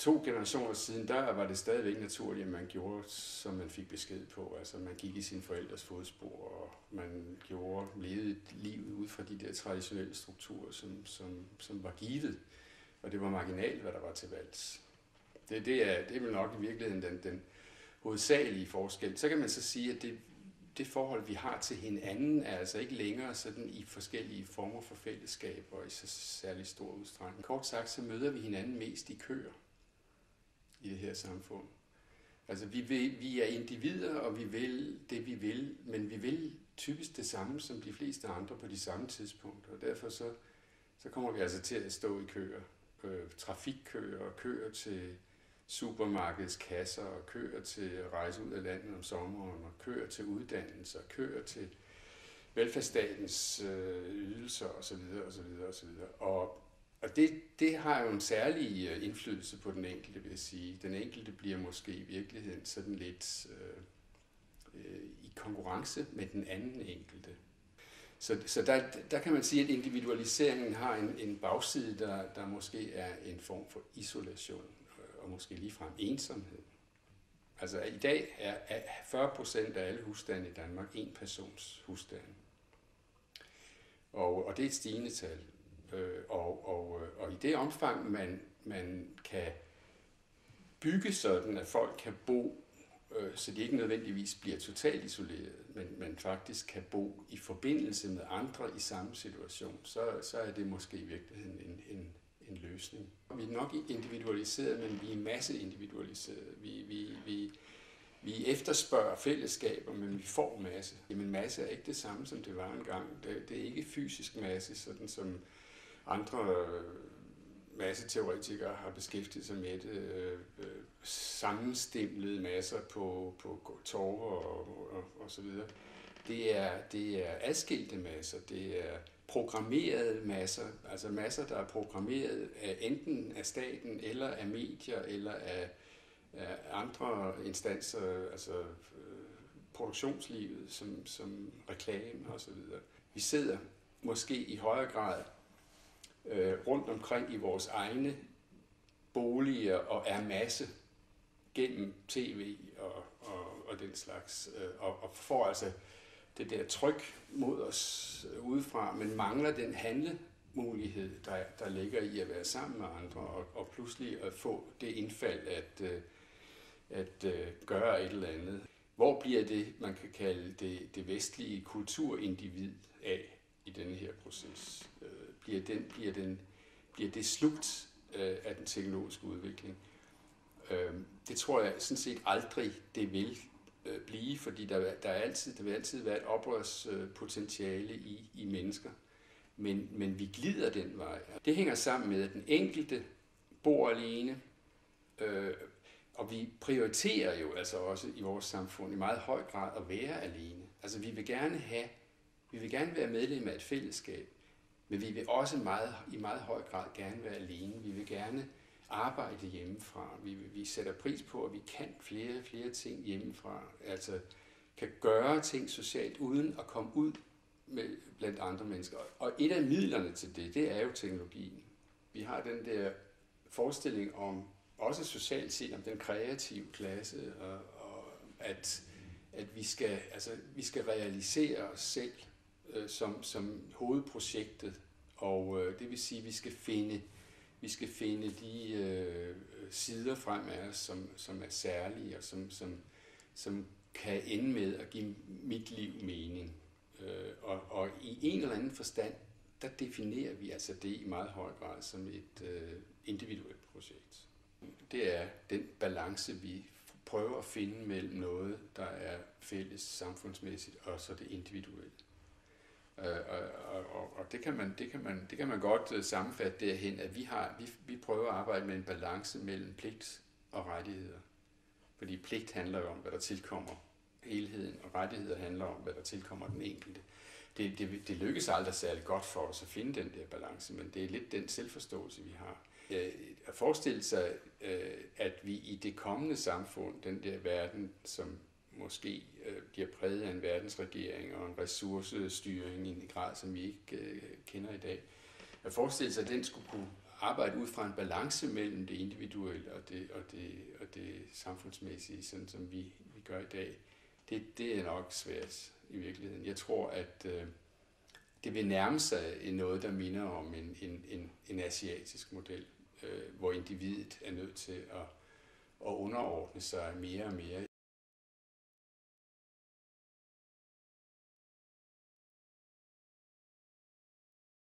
to generationer siden, der var det stadigvæk naturligt, at man gjorde, som man fik besked på. Altså man gik i sine forældres fodspor, og man gjorde, levede livet ud fra de der traditionelle strukturer, som, som, som var givet. Og det var marginalt, hvad der var til valgs. Det, det, er, det er vel nok i virkeligheden den, den hovedsagelige forskel. Så kan man så sige, at det, det forhold, vi har til hinanden, er altså ikke længere sådan i forskellige former for fællesskaber i så særlig stor udstrækning. Kort sagt, så møder vi hinanden mest i køer i det her samfund. Altså vi, vil, vi er individer, og vi vil det, vi vil, men vi vil typisk det samme som de fleste andre på de samme tidspunkter. Og derfor så, så kommer vi altså til at stå i køer. Øh, trafikkøer, køer til supermarkedets kasser, og køer til at rejse ud af landet om sommeren, og køer til uddannelse, og køer til velfærdsstatens øh, ydelser osv. osv. osv. Og og det, det har jo en særlig øh, indflydelse på den enkelte, vil jeg sige. Den enkelte bliver måske i virkeligheden sådan lidt øh, øh, i konkurrence med den anden enkelte. Så, så der, der kan man sige, at individualiseringen har en, en bagside, der, der måske er en form for isolation, øh, og måske ligefrem ensomhed. Altså i dag er 40 procent af alle husstande i Danmark en persons husstand. Og, og det er et stigende tal. Øh, og, og, øh, og i det omfang, man, man kan bygge sådan, at folk kan bo, øh, så de ikke nødvendigvis bliver totalt isoleret, men man faktisk kan bo i forbindelse med andre i samme situation, så, så er det måske i virkeligheden en, en, en løsning. Vi er nok individualiseret, men vi er masse individualiseret. Vi, vi, vi, vi efterspørger fællesskaber, men vi får masse. Jamen masse er ikke det samme, som det var engang. Det, det er ikke fysisk masse, sådan som andre øh, masse teoretikere har beskæftiget sig med det, øh, øh sammenstemlede masser på, på torve og, og, og så videre. Det er, det er adskilte masser, det er programmerede masser, altså masser, der er programmeret af enten af staten, eller af medier, eller af, af andre instanser, altså øh, produktionslivet, som, som reklame og så videre. Vi sidder måske i højere grad øh, rundt omkring i vores egne boliger og er masse gennem tv og, og, og den slags, øh, og, og får altså det der tryk mod os udefra, men mangler den handlemulighed, der, der ligger i at være sammen med andre, og, og pludselig at få det indfald at, øh, at øh, gøre et eller andet. Hvor bliver det, man kan kalde det, det vestlige kulturindivid af i denne her proces? Øh, bliver, den, bliver, den, bliver det slugt øh, af den teknologiske udvikling. Øh, det tror jeg sådan set aldrig, det vil øh, blive, fordi der, der, er altid, der vil altid være et oprørspotentiale i, i mennesker. Men, men vi glider den vej. Det hænger sammen med, at den enkelte bor alene, øh, og vi prioriterer jo altså også i vores samfund i meget høj grad at være alene. Altså vi vil gerne have, vi vil gerne være medlem af et fællesskab, men vi vil også meget, i meget høj grad gerne være alene. Vi vil gerne arbejde hjemmefra. Vi, vi sætter pris på, at vi kan flere flere ting hjemmefra. Altså kan gøre ting socialt uden at komme ud med, blandt andre mennesker. Og et af midlerne til det, det er jo teknologien. Vi har den der forestilling om, også socialt set, om den kreative klasse, og, og at, at vi, skal, altså, vi skal realisere os selv øh, som, som hovedprojektet. Og øh, det vil sige, at vi skal finde, vi skal finde de øh, sider frem af os, som, som er særlige og som, som, som kan ende med at give mit liv mening. Øh, og, og i en eller anden forstand, der definerer vi altså det i meget høj grad som et øh, individuelt projekt. Det er den balance, vi prøver at finde mellem noget, der er fælles samfundsmæssigt, og så det individuelle. Øh, og, og, og det, kan man, det, kan man, det kan man godt øh, sammenfatte derhen, at vi, har, vi, vi prøver at arbejde med en balance mellem pligt og rettigheder. Fordi pligt handler jo om, hvad der tilkommer helheden, og rettigheder handler om, hvad der tilkommer den enkelte. Det, det, det lykkes aldrig særlig godt for os at finde den der balance, men det er lidt den selvforståelse, vi har. At forestille sig, øh, at vi i det kommende samfund, den der verden, som måske øh, bliver præget af en verdensregering og en ressourcestyring i en grad, som vi ikke øh, kender i dag. At forestille sig, at den skulle kunne arbejde ud fra en balance mellem det individuelle og det, og det, og det samfundsmæssige, sådan som vi, vi gør i dag, det, det er nok svært i virkeligheden. Jeg tror, at øh, det vil nærme sig noget, der minder om en, en, en, en asiatisk model, øh, hvor individet er nødt til at, at underordne sig mere og mere